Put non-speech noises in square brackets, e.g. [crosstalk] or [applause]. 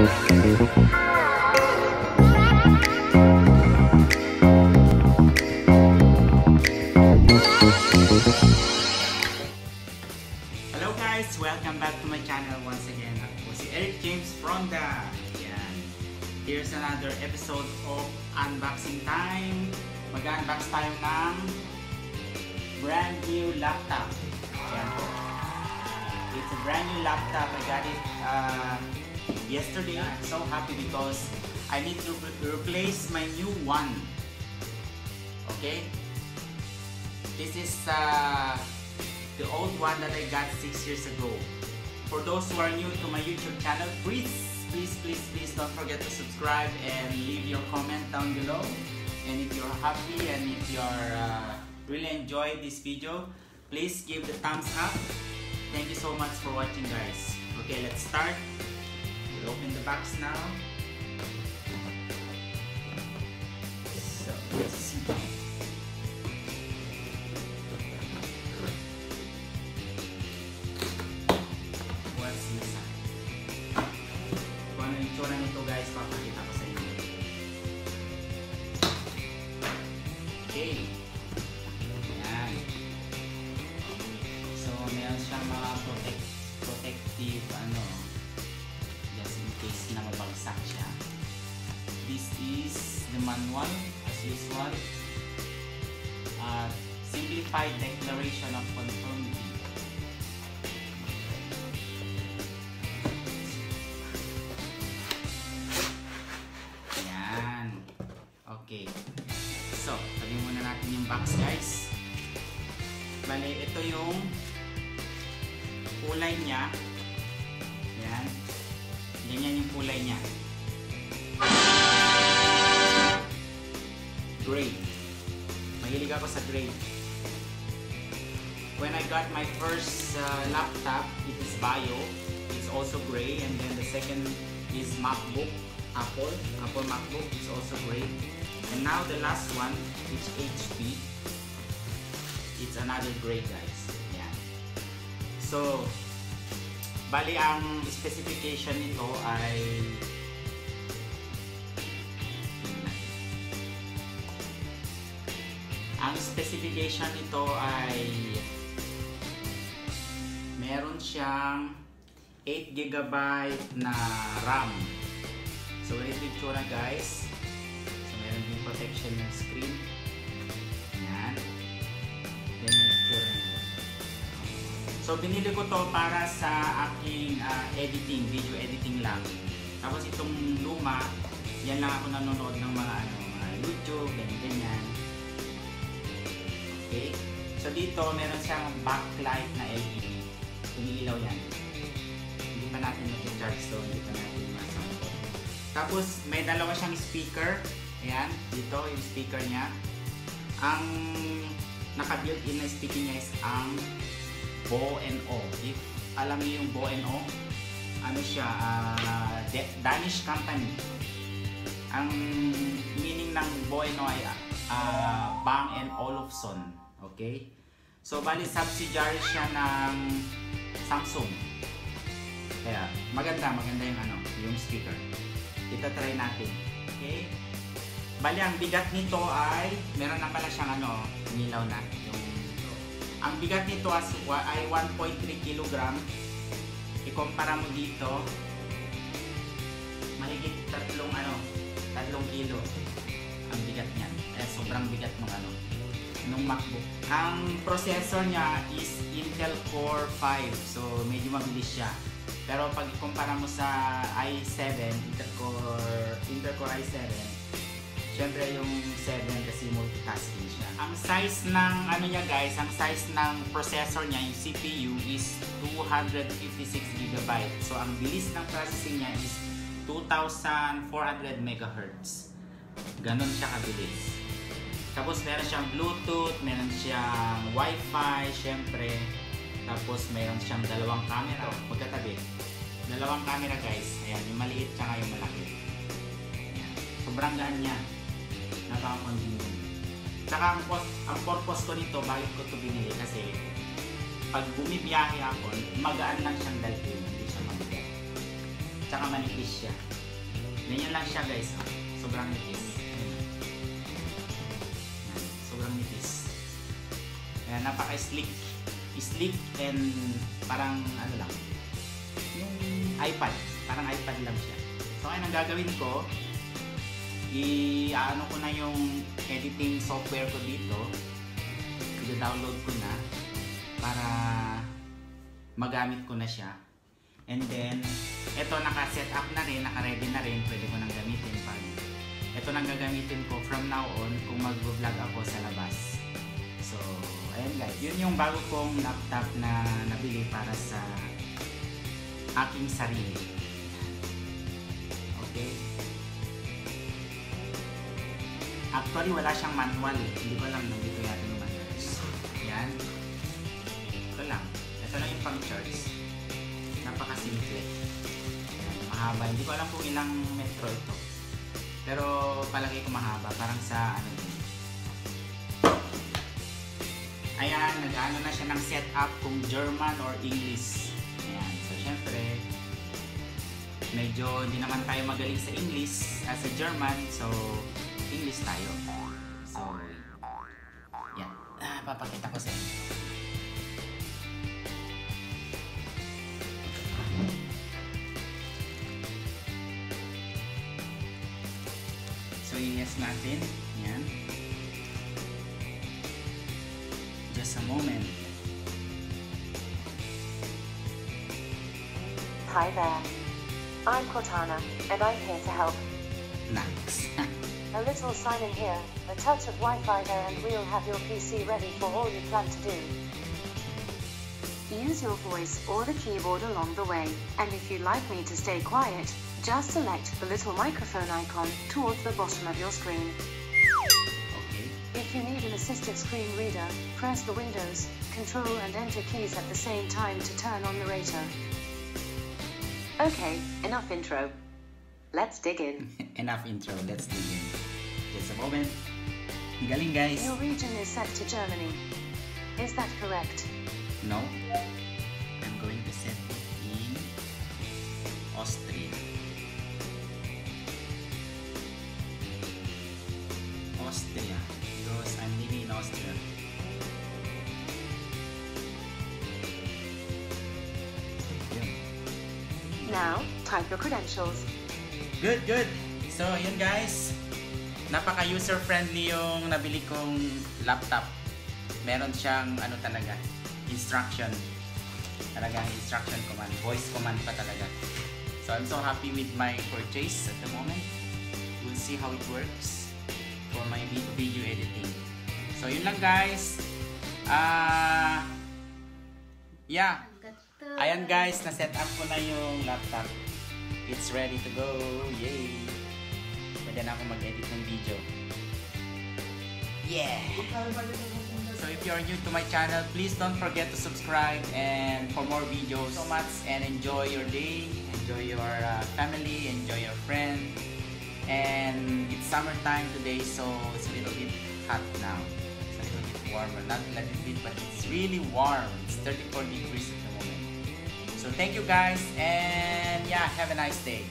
Hello guys! Welcome back to my channel once again. Ako si Eric James Fronda. Yan. Here's another episode of Unboxing Time. Mag-unbox tayo ng brand new laptop. It's a brand new laptop. I got it uh, yesterday. I'm so happy because I need to re- replace my new one. Okay? This is uh, the old one that I got six years ago. For those who are new to my YouTube channel, please, please, please, please don't forget to subscribe and leave your comment down below. And if you're happy and if you're uh, really enjoy this video, please give the thumbs up. Thank you so much for watching, guys. Okay, let's start. We'll open the box now. So let's see. What's inside? Kung ano yung tsura nito guys, papakita ko sa inyo. Okay. Ayan. So, meron siyang mga case na mabagsak siya. This is the manual, as usual. Uh, simplified declaration of conformity. Ayan. Okay. So, tabi muna natin yung box guys. Bale, ito yung kulay niya. Ganyan yung kulay niya. Gray. Mahilig ako sa gray. When I got my first uh, laptop, it is Bio. It's also gray. And then the second is MacBook. Apple. Apple MacBook is also gray. And now the last one, which HP. It's another gray guys. Yan. So, bali ang specification nito ay ang specification nito ay meron siyang 8 GB na RAM. So, ganito yung tsura guys. So, meron din protection ng screen. So, binili ko to para sa aking ah, editing, video editing lang. Tapos itong luma, yan lang ako nanonood ng mga ano, mga YouTube, ganyan-ganyan. Okay? So, dito meron siyang backlight na LED. Umiilaw yan. Hindi pa natin mag-charge so hindi pa natin masama. Tapos, may dalawa siyang speaker. Ayan, dito yung speaker niya. Ang naka-built-in na speaker niya is ang Bo O. If alam niyo yung Bo O, ano siya, De- Danish company. Ang meaning ng Bo O ay ah, Bang and Olufsen. Okay? So, bali subsidiary siya ng Samsung. Kaya, maganda, maganda yung ano, yung speaker. Ito try natin. Okay? Bali, ang bigat nito ay, meron na pala siyang ano, nilaw na. Yung, ang bigat nito as, ay 1.3 kg. Ikumpara mo dito, mahigit tatlong ano, tatlong kilo ang bigat niyan. Eh, sobrang bigat ng ano, nung MacBook. Ang processor niya is Intel Core 5. So, medyo mabilis siya. Pero pag ikumpara mo sa i7, Intel Core, Intel Core i7, syempre yung 7 kasi multitasking siya. Ang size ng ano niya guys, ang size ng processor niya, yung CPU is 256 GB. So, ang bilis ng processing niya is 2,400 MHz. Ganon siya kabilis. Tapos meron siyang Bluetooth, meron siyang Wi-Fi, syempre. Tapos meron siyang dalawang camera, magkatabi. Dalawang camera guys. Ayan, yung maliit tsaka yung malaki. Sobrang gaan niya. Napaka-convenient. Tsaka ang, ang purpose ko nito, bakit ko ito binili kasi pag bumibiyahe ako, magaan lang siyang dalhin, hindi siya mabigat. Tsaka manipis siya. Ganyan lang siya guys. Oh. Sobrang nipis. Sobrang nipis. Ayan, napaka-slick. Slick and parang ano lang. Yung iPad. Parang iPad lang siya. So, ngayon ang gagawin ko, i-ano ko na yung editing software ko dito. I-download ko na para magamit ko na siya. And then, ito naka-set up na rin, naka-ready na rin, pwede ko nang gamitin pag ito nang gagamitin ko from now on kung mag-vlog ako sa labas. So, ayan guys, yun yung bago kong laptop na nabili para sa aking sarili. Okay? Actually, wala siyang manual eh. Hindi ko alam nandito yata yung manual. Yan. Ito lang. Ito lang yung pang-charge. Napaka-simple. Yan, mahaba. Hindi ko alam kung ilang metro ito. Pero palagi ko mahaba. Parang sa ano din. Ayan, nag-ano na siya ng setup kung German or English. Ayan. So, syempre, medyo hindi naman tayo magaling sa English as a German. So, English tayo. So, yan. Ah, papakita ko sa inyo. So, yes natin. Yan. Just a moment. Hi there. I'm Cortana, and I'm here to help. Nice. [laughs] A little sign in here, a touch of Wi-Fi there and we'll have your PC ready for all you plan to do. Use your voice or the keyboard along the way, and if you'd like me to stay quiet, just select the little microphone icon towards the bottom of your screen. okay. If you need an assistive screen reader, press the Windows, Control and Enter keys at the same time to turn on the rater. Okay, enough intro. Let's dig in. [laughs] Enough intro. Let's dig in. Just a moment. Galing guys. Your region is set to Germany. Is that correct? No. I'm going to set it in Austria. Austria. Because I'm living in Austria. Now, type your credentials. Good, good. So, yun guys. Napaka user-friendly yung nabili kong laptop. Meron siyang ano talaga, instruction. Talagang instruction command, voice command pa talaga. So, I'm so happy with my purchase at the moment. We'll see how it works for my vi- video editing. So, yun lang guys. Ah, yeah. Ayan guys, na-set up ko na yung laptop. It's ready to go. Yay! Ako mag-edit ng video. Yeah! So if you're new to my channel, please don't forget to subscribe and for more videos. So much and enjoy your day, enjoy your uh, family, enjoy your friends. And it's summertime today, so it's a little bit hot now. It's a little bit warmer. Not a little bit, but it's really warm. It's 34 degrees at the moment. So thank you guys and yeah, have a nice day.